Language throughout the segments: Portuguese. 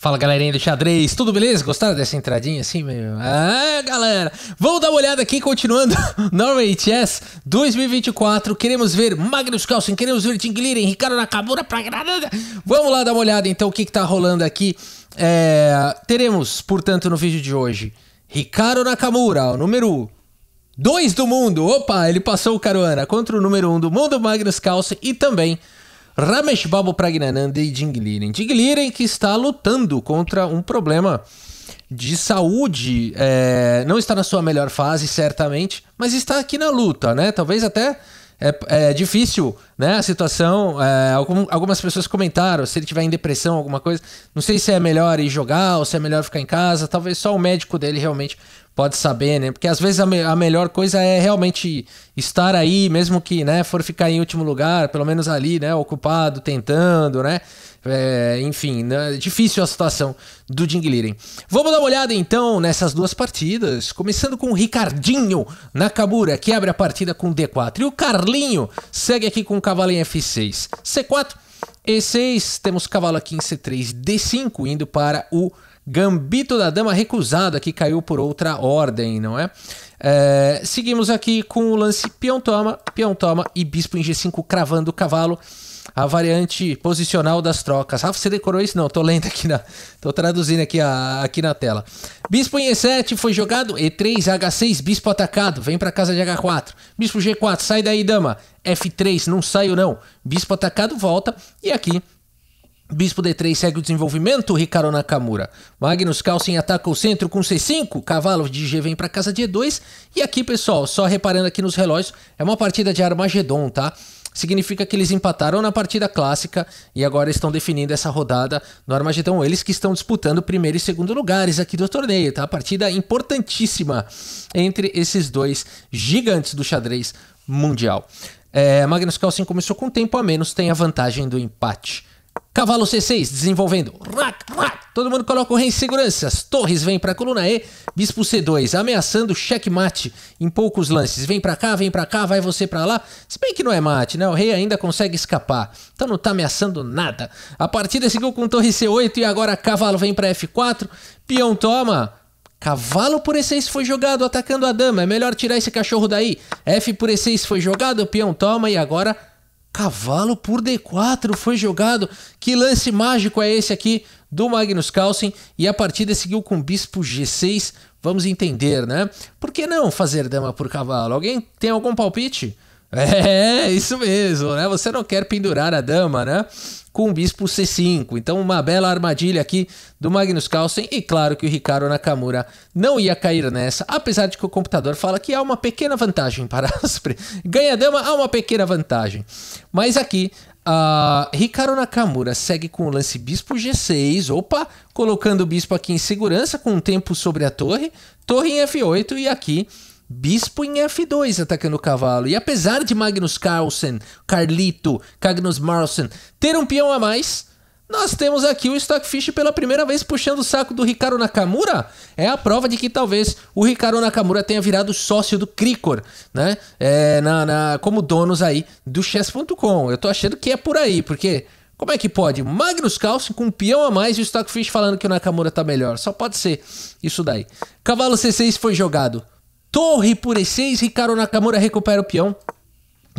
Fala galerinha do xadrez, tudo beleza? Gostaram dessa entradinha assim, meu? Ah, galera! Vamos dar uma olhada aqui, continuando Norway Chess 2024. Queremos ver Magnus Carlsen, queremos ver Tim Gliren, Ricardo Nakamura pra Granada. Vamos lá dar uma olhada então o que, que tá rolando aqui. É, teremos, portanto, no vídeo de hoje, Ricardo Nakamura, o número 2 do mundo. Opa, ele passou o Caruana contra o número 1 um do mundo, Magnus Carlsen, e também Ramesh Babu Pragnananda e Jingliren. Jingliren que está lutando contra um problema de saúde, é, não está na sua melhor fase, certamente, mas está aqui na luta, né? Talvez até é, é difícil, né? A situação. É, algum, algumas pessoas comentaram se ele tiver em depressão, alguma coisa. Não sei se é melhor ir jogar ou se é melhor ficar em casa. Talvez só o médico dele realmente pode saber, né? Porque às vezes a, me a, melhor coisa é realmente estar aí, mesmo que, né, for ficar em último lugar, pelo menos ali, né, ocupado, tentando, né? É, enfim, né, difícil a situação do Jingliren. Vamos dar uma olhada então nessas duas partidas, começando com o Ricardinho Nakamura, que abre a partida com D4, e o Carlinho segue aqui com o cavalo em F6. C4, E6, temos cavalo aqui em C3, D5, indo para o Gambito da Dama recusado, aqui caiu por outra ordem, não é? é seguimos aqui com o lance peão toma, peão toma e bispo em G5 cravando o cavalo. A variante posicional das trocas. Rafa, você decorou isso? Não, tô lendo aqui na. tô traduzindo aqui, a, aqui na tela. Bispo em E7 foi jogado. E3, H6, bispo atacado. Vem para casa de H4. Bispo G4, sai daí, dama. F3, não saio não. Bispo atacado, volta. E aqui Bispo D3 segue o desenvolvimento, Ricardo Nakamura. Magnus Carlsen ataca o centro com C5, cavalo de G vem para casa de E2. E aqui, pessoal, só reparando aqui nos relógios, é uma partida de Armagedon, tá? Significa que eles empataram na partida clássica e agora estão definindo essa rodada no Armagedon. Eles que estão disputando primeiro e segundo lugares aqui do torneio, tá? Partida importantíssima entre esses dois gigantes do xadrez mundial. É, Magnus Carlsen começou com tempo a menos, tem a vantagem do empate. Cavalo C6, desenvolvendo. Rac, rac. Todo mundo coloca o rei em segurança. As torres vêm para a coluna E. Bispo C2, ameaçando checkmate em poucos lances. Vem para cá, vem para cá, vai você para lá. Se bem que não é mate, né? O rei ainda consegue escapar. Então não tá ameaçando nada. A partida seguiu com torre C8 e agora cavalo vem para F4. Peão toma. Cavalo por E6 foi jogado atacando a dama. É melhor tirar esse cachorro daí. F por E6 foi jogado, peão toma e agora Cavalo por D4 foi jogado. Que lance mágico é esse aqui do Magnus Carlsen? E a partida seguiu com Bispo G6. Vamos entender, né? Por que não fazer dama por cavalo? Alguém tem algum palpite? É, isso mesmo, né? Você não quer pendurar a dama, né? Com o bispo C5. Então, uma bela armadilha aqui do Magnus Carlsen. E claro que o Ricardo Nakamura não ia cair nessa, apesar de que o computador fala que há uma pequena vantagem para as. Ganha dama, há uma pequena vantagem. Mas aqui, Uh, Ricardo Nakamura segue com o lance bispo G6, opa, colocando o bispo aqui em segurança com um tempo sobre a torre, torre em F8 e aqui Bispo em F2 atacando o cavalo. E apesar de Magnus Carlsen, Carlito, Cagnus Marlsen ter um peão a mais, nós temos aqui o Stockfish pela primeira vez puxando o saco do Ricardo Nakamura. É a prova de que talvez o Ricardo Nakamura tenha virado sócio do Cricor, né? É, na, na, como donos aí do Chess.com. Eu tô achando que é por aí, porque como é que pode? Magnus Carlsen com um peão a mais e o Stockfish falando que o Nakamura tá melhor. Só pode ser isso daí. Cavalo C6 foi jogado. Torre por E6, Ricardo Nakamura recupera o peão.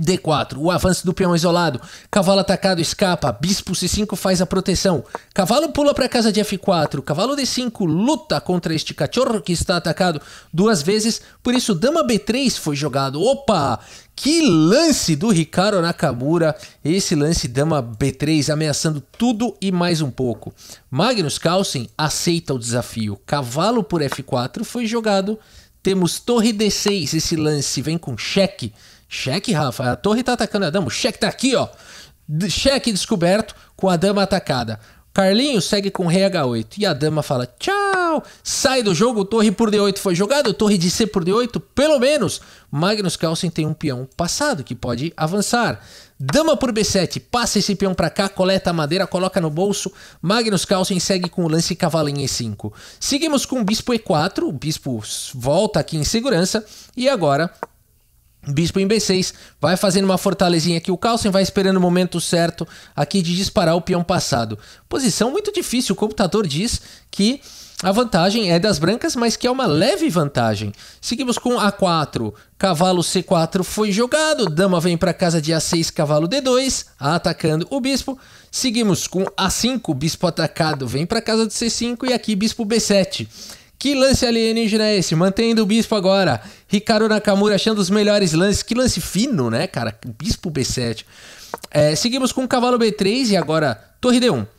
D4, o avanço do peão isolado. Cavalo atacado escapa. Bispo C5 faz a proteção. Cavalo pula para casa de F4. Cavalo D5 luta contra este cachorro que está atacado duas vezes. Por isso, Dama B3 foi jogado. Opa! Que lance do Ricardo Nakamura. Esse lance Dama B3 ameaçando tudo e mais um pouco. Magnus Carlsen aceita o desafio. Cavalo por F4 foi jogado. Temos torre D6, esse lance vem com cheque. Cheque, Rafa, a torre tá atacando a dama. O cheque tá aqui, ó. Cheque descoberto com a dama atacada. Carlinhos segue com rei H8 e a dama fala tchau, sai do jogo, torre por D8 foi jogado, torre de C por D8, pelo menos Magnus Carlsen tem um peão passado que pode avançar. Dama por B7, passa esse peão para cá, coleta a madeira, coloca no bolso. Magnus Carlsen segue com o lance cavalo em E5. Seguimos com o bispo E4, o bispo volta aqui em segurança e agora Bispo em B6, vai fazendo uma fortalezinha aqui. O Carlsen vai esperando o momento certo aqui de disparar o peão passado. Posição muito difícil. O computador diz que a vantagem é das brancas, mas que é uma leve vantagem. Seguimos com A4, cavalo C4 foi jogado, dama vem para casa de A6, cavalo D2, atacando o bispo. Seguimos com A5, bispo atacado vem para casa de C5 e aqui bispo B7. Que lance alienígena é esse? Mantendo o bispo agora. Ricardo Nakamura achando os melhores lances. Que lance fino, né, cara? Bispo B7. É, seguimos com cavalo B3 e agora torre D1.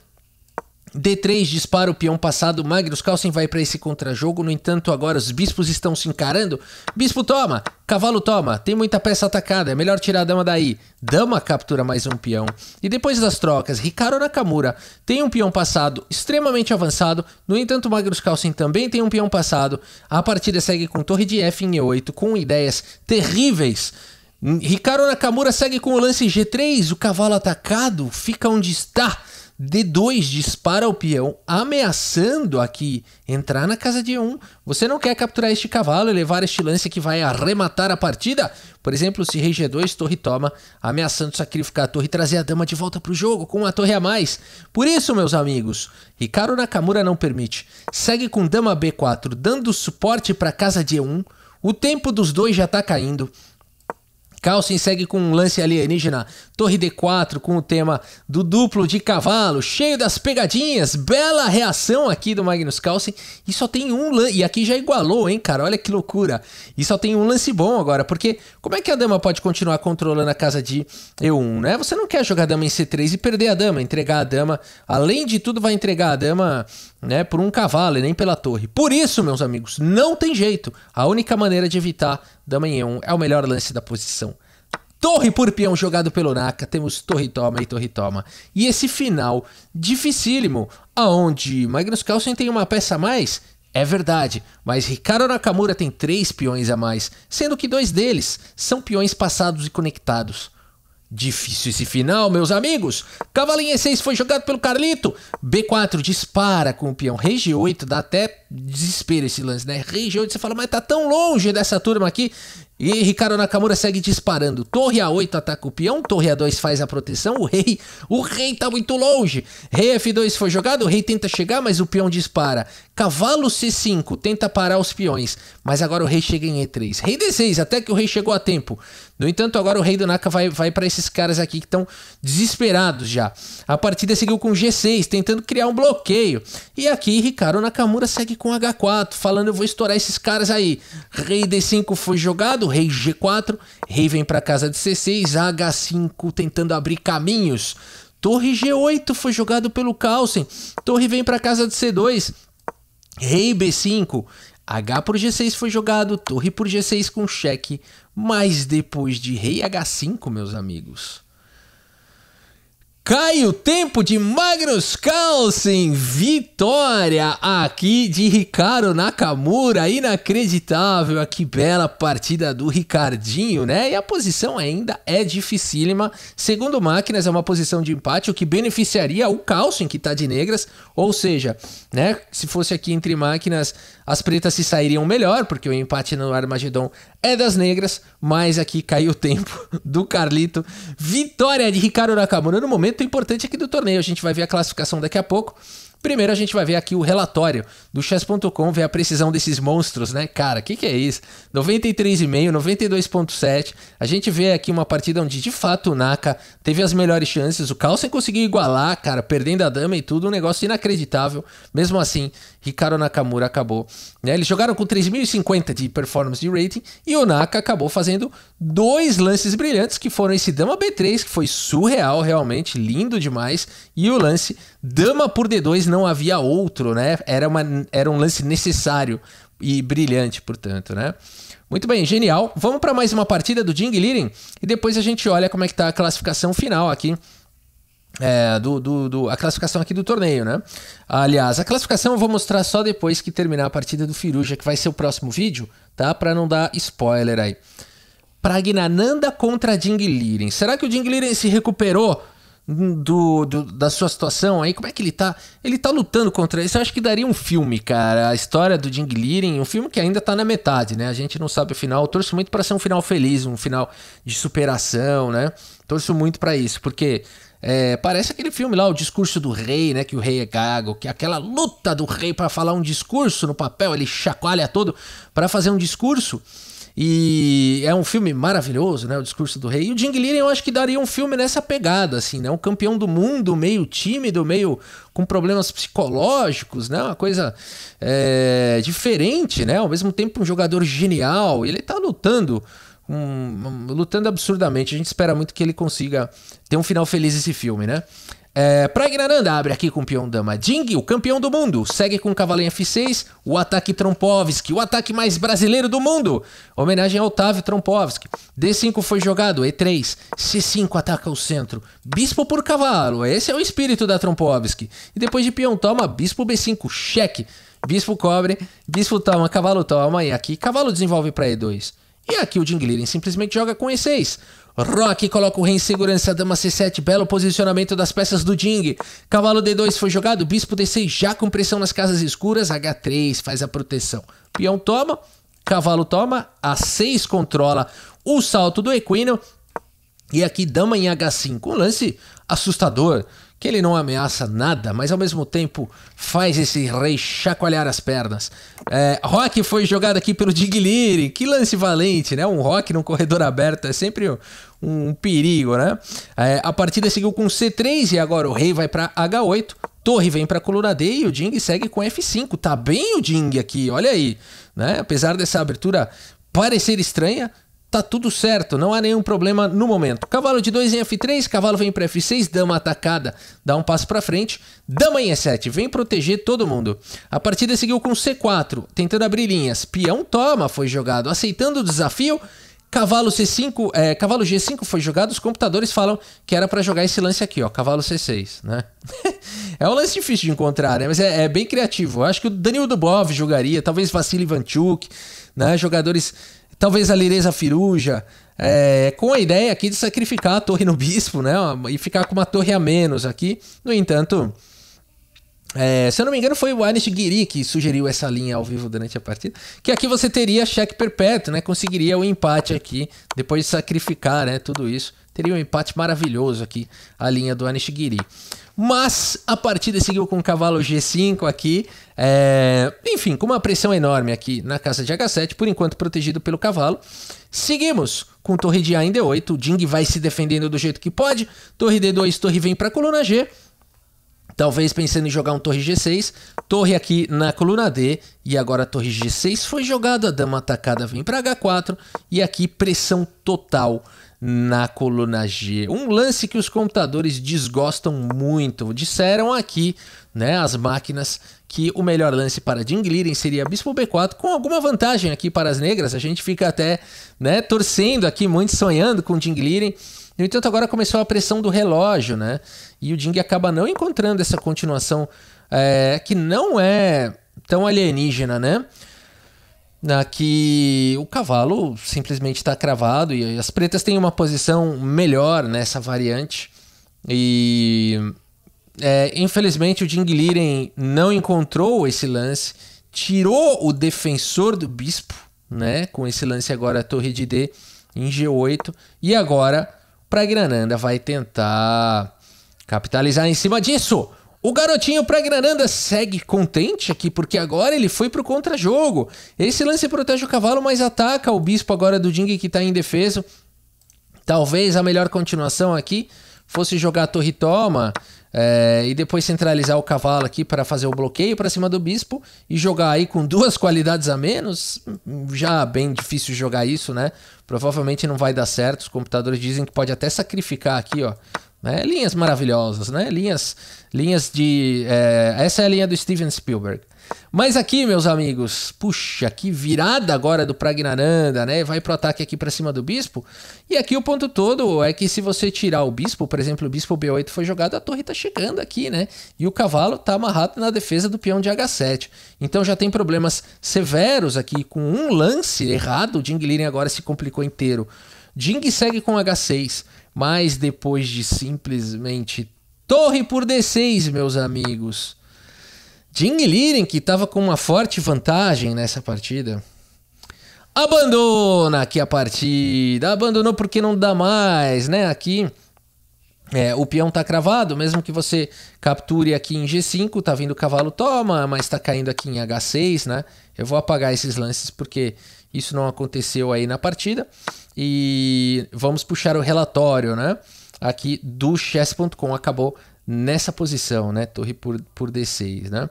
D3 dispara o peão passado, Magnus Carlsen vai para esse contrajogo, no entanto agora os bispos estão se encarando. Bispo toma, cavalo toma, tem muita peça atacada, é melhor tirar a dama daí. Dama captura mais um peão. E depois das trocas, Ricardo Nakamura tem um peão passado extremamente avançado, no entanto Magnus Carlsen também tem um peão passado. A partida segue com torre de F em E8, com ideias terríveis. Ricardo Nakamura segue com o lance G3, o cavalo atacado fica onde está. D2 dispara o peão, ameaçando aqui entrar na casa de 1. Você não quer capturar este cavalo e levar este lance que vai arrematar a partida? Por exemplo, se rei G2, torre toma, ameaçando sacrificar a torre e trazer a dama de volta para o jogo com uma torre a mais. Por isso, meus amigos, Ricardo Nakamura não permite. Segue com dama B4, dando suporte para casa de 1. O tempo dos dois já está caindo. Carlsen segue com um lance alienígena, Torre D4 com o tema do duplo de cavalo, cheio das pegadinhas, bela reação aqui do Magnus Carlsen, e só tem um lance, e aqui já igualou, hein, cara, olha que loucura, e só tem um lance bom agora, porque como é que a dama pode continuar controlando a casa de E1, né? Você não quer jogar a dama em C3 e perder a dama, entregar a dama, além de tudo vai entregar a dama, né, por um cavalo e nem pela torre. Por isso, meus amigos, não tem jeito, a única maneira de evitar dama em E1 é o melhor lance da posição. Torre por peão jogado pelo Naka, temos torre toma e torre toma. E esse final dificílimo, aonde Magnus Carlsen tem uma peça a mais, é verdade, mas Ricardo Nakamura tem três peões a mais, sendo que dois deles são peões passados e conectados. Difícil esse final, meus amigos. Cavalinho E6 foi jogado pelo Carlito. B4 dispara com o peão. Rei G8 dá até desespero esse lance, né? Rei G8 você fala, mas tá tão longe dessa turma aqui. E Ricardo Nakamura segue disparando. Torre A8 ataca o peão, torre A2 faz a proteção. O rei, o rei tá muito longe. Rei F2 foi jogado, o rei tenta chegar, mas o peão dispara. Cavalo C5 tenta parar os peões, mas agora o rei chega em E3. Rei D6, até que o rei chegou a tempo. No entanto, agora o rei do Naka vai, vai para esses caras aqui que estão desesperados já. A partida seguiu com G6, tentando criar um bloqueio. E aqui Ricardo Nakamura segue com H4, falando eu vou estourar esses caras aí. Rei D5 foi jogado, rei G4, rei vem para casa de C6, H5 tentando abrir caminhos. Torre G8 foi jogado pelo Carlsen, torre vem para casa de C2, rei B5, H por G6 foi jogado, torre por G6 com cheque, mas depois de rei H5, meus amigos, Cai o tempo de Magnus Carlsen, vitória aqui de Ricardo Nakamura, inacreditável, que bela partida do Ricardinho, né? E a posição ainda é dificílima, segundo máquinas é uma posição de empate, o que beneficiaria o Carlsen, que tá de negras, ou seja, né, se fosse aqui entre máquinas, as pretas se sairiam melhor, porque o empate no Armagedon é das negras, mas aqui caiu o tempo do Carlito. Vitória de Ricardo Nakamura no momento importante aqui do torneio. A gente vai ver a classificação daqui a pouco. Primeiro a gente vai ver aqui o relatório do chess.com, ver a precisão desses monstros, né? Cara, o que, que é isso? 93,5, 92,7. A gente vê aqui uma partida onde de fato o Naka teve as melhores chances. O Carlsen conseguiu igualar, cara, perdendo a dama e tudo, um negócio inacreditável. Mesmo assim, Ricardo Nakamura acabou. Né? Eles jogaram com 3.050 de performance de rating e o Naka acabou fazendo dois lances brilhantes, que foram esse Dama B3, que foi surreal, realmente, lindo demais, e o lance Dama por D2 não havia outro, né? Era, uma, era um lance necessário e brilhante, portanto, né? Muito bem, genial. Vamos para mais uma partida do Jing Liren e depois a gente olha como é que tá a classificação final aqui. É, do, do, do, a classificação aqui do torneio, né? Aliás, a classificação eu vou mostrar só depois que terminar a partida do Firuja, que vai ser o próximo vídeo, tá? Para não dar spoiler aí. Pragnananda contra Jing Liren. Será que o Jing Liren se recuperou do, do, da sua situação aí, como é que ele tá? Ele tá lutando contra isso. Eu acho que daria um filme, cara. A história do Jing Liren, um filme que ainda tá na metade, né? A gente não sabe o final. Eu torço muito para ser um final feliz, um final de superação, né? Torço muito para isso, porque é, parece aquele filme lá, o discurso do rei, né? Que o rei é gago, que aquela luta do rei para falar um discurso no papel, ele chacoalha todo para fazer um discurso. E é um filme maravilhoso, né? O Discurso do Rei. E o Jing Liren eu acho que daria um filme nessa pegada, assim, né? Um campeão do mundo, meio tímido, meio com problemas psicológicos, né? Uma coisa é, diferente, né? Ao mesmo tempo um jogador genial. Ele tá lutando um, lutando absurdamente. A gente espera muito que ele consiga ter um final feliz esse filme, né? É, Pragnananda abre aqui com o peão dama. Ding, o campeão do mundo, segue com o cavalo em F6, o ataque Trompovski, o ataque mais brasileiro do mundo. Homenagem a Otávio Trompovski. D5 foi jogado, E3. C5 ataca o centro. Bispo por cavalo, esse é o espírito da Trompovski. E depois de peão toma, bispo B5, cheque. Bispo cobre, bispo toma, cavalo toma. E aqui, cavalo desenvolve para E2. E aqui o Dingliren simplesmente joga com E6. Rock coloca o rei em segurança, dama C7, belo posicionamento das peças do Ding. Cavalo D2 foi jogado, bispo D6 já com pressão nas casas escuras, H3 faz a proteção. Peão toma, cavalo toma, A6 controla o salto do equino. E aqui dama em H5, um lance assustador que ele não ameaça nada, mas ao mesmo tempo faz esse rei chacoalhar as pernas. É, rock foi jogado aqui pelo Digliri, que lance valente, né? Um rock num corredor aberto é sempre um, um perigo, né? É, a partida seguiu com C3 e agora o rei vai para H8, torre vem para coluna D e o Ding segue com F5. Tá bem o Ding aqui, olha aí, né? Apesar dessa abertura parecer estranha, tá tudo certo, não há nenhum problema no momento. Cavalo de 2 em F3, cavalo vem para F6, dama atacada, dá um passo para frente, dama em E7, vem proteger todo mundo. A partida seguiu com C4, tentando abrir linhas, peão toma, foi jogado, aceitando o desafio. Cavalo C5, é, cavalo G5 foi jogado, os computadores falam que era para jogar esse lance aqui, ó, cavalo C6, né? é um lance difícil de encontrar, né? Mas é, é bem criativo. Eu acho que o Danilo Dubov jogaria, talvez Vassili Vanchuk, né? Jogadores talvez a Lireza Firuja, é, com a ideia aqui de sacrificar a torre no bispo, né? E ficar com uma torre a menos aqui. No entanto, é, se eu não me engano, foi o Anish Giri que sugeriu essa linha ao vivo durante a partida. Que aqui você teria cheque perpétuo, né? Conseguiria o empate aqui, depois de sacrificar, né? Tudo isso. Teria um empate maravilhoso aqui, a linha do Anish Giri. Mas a partida seguiu com o cavalo G5 aqui. É... Enfim, com uma pressão enorme aqui na casa de H7, por enquanto protegido pelo cavalo. Seguimos com torre de A em D8. O Ding vai se defendendo do jeito que pode. Torre D2, torre vem para coluna G. Talvez pensando em jogar um torre G6, torre aqui na coluna D, e agora a torre G6 foi jogada, a dama atacada vem para H4, e aqui pressão total na coluna G. Um lance que os computadores desgostam muito. Disseram aqui, né, as máquinas, que o melhor lance para Dingliren seria Bispo B4, com alguma vantagem aqui para as negras. A gente fica até, né, torcendo aqui, muito sonhando com Dingliren. No entanto, agora começou a pressão do relógio, né? E o Ding acaba não encontrando essa continuação é, que não é tão alienígena, né? na que o cavalo simplesmente está cravado e as pretas têm uma posição melhor nessa variante. E é, infelizmente o Dingliren não encontrou esse lance, tirou o defensor do bispo, né? Com esse lance agora torre de D em G8 e agora Pragnananda vai tentar capitalizar em cima disso. O garotinho Pragnananda segue contente aqui, porque agora ele foi pro contra-jogo. Esse lance protege o cavalo, mas ataca o bispo agora do Ding que tá em defesa. Talvez a melhor continuação aqui fosse jogar a torre toma é, e depois centralizar o cavalo aqui para fazer o bloqueio para cima do bispo e jogar aí com duas qualidades a menos. Já bem difícil jogar isso, né? Provavelmente não vai dar certo. Os computadores dizem que pode até sacrificar aqui, ó. Né? Linhas maravilhosas, né? Linhas, linhas de. É, essa é a linha do Steven Spielberg. Mas aqui, meus amigos, puxa, que virada agora do Pragnananda, né? Vai pro ataque aqui para cima do bispo. E aqui o ponto todo é que se você tirar o bispo, por exemplo, o bispo B8 foi jogado, a torre tá chegando aqui, né? E o cavalo tá amarrado na defesa do peão de H7. Então já tem problemas severos aqui com um lance errado. O Jing Liren agora se complicou inteiro. Jing segue com H6 mas depois de simplesmente torre por D6, meus amigos. Jing Liren, que estava com uma forte vantagem nessa partida, abandona aqui a partida. Abandonou porque não dá mais, né? Aqui é, o peão tá cravado, mesmo que você capture aqui em G5, tá vindo o cavalo toma, mas tá caindo aqui em H6, né? Eu vou apagar esses lances porque isso não aconteceu aí na partida. E vamos puxar o relatório, né? Aqui do chess.com acabou nessa posição, né? Torre por, por D6, né?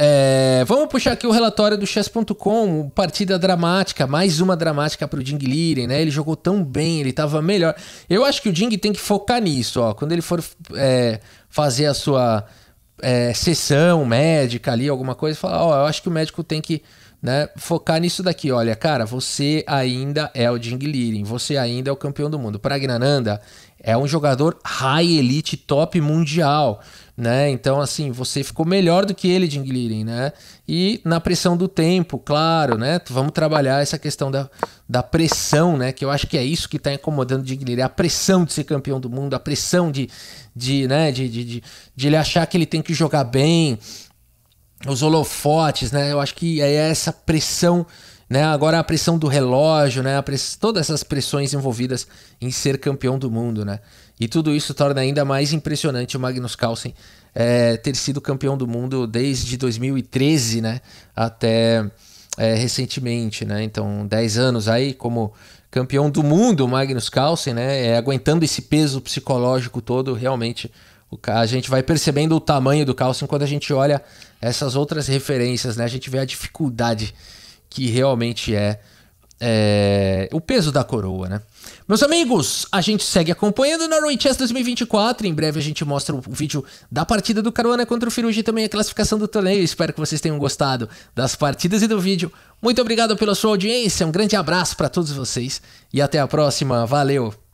É, vamos puxar aqui o relatório do chess.com, partida dramática, mais uma dramática para o Ding Liren, né? Ele jogou tão bem, ele estava melhor. Eu acho que o Ding tem que focar nisso, ó. Quando ele for é, fazer a sua é, sessão médica ali, alguma coisa, falar, ó, eu acho que o médico tem que né, focar nisso daqui. Olha, cara, você ainda é o Ding Liren, você ainda é o campeão do mundo. Pragnananda é um jogador high elite top mundial né? Então, assim, você ficou melhor do que ele, Jing Liren, né? E na pressão do tempo, claro, né? Vamos trabalhar essa questão da, da pressão, né? Que eu acho que é isso que está incomodando o Jing Liren, a pressão de ser campeão do mundo, a pressão de, de, né? de, de, de, de ele achar que ele tem que jogar bem, os holofotes, né? Eu acho que é essa pressão né? Agora a pressão do relógio, né? Press... Todas essas pressões envolvidas em ser campeão do mundo, né? E tudo isso torna ainda mais impressionante o Magnus Carlsen é, ter sido campeão do mundo desde 2013, né? Até é, recentemente, né? Então, 10 anos aí como campeão do mundo, Magnus Carlsen, né? É, aguentando esse peso psicológico todo, realmente a gente vai percebendo o tamanho do Carlsen quando a gente olha essas outras referências, né? A gente vê a dificuldade que realmente é, é o peso da coroa, né? Meus amigos, a gente segue acompanhando o Norway Chess 2024. Em breve a gente mostra o vídeo da partida do Caruana contra o Firuji e também a classificação do torneio. Espero que vocês tenham gostado das partidas e do vídeo. Muito obrigado pela sua audiência, um grande abraço para todos vocês e até a próxima. Valeu!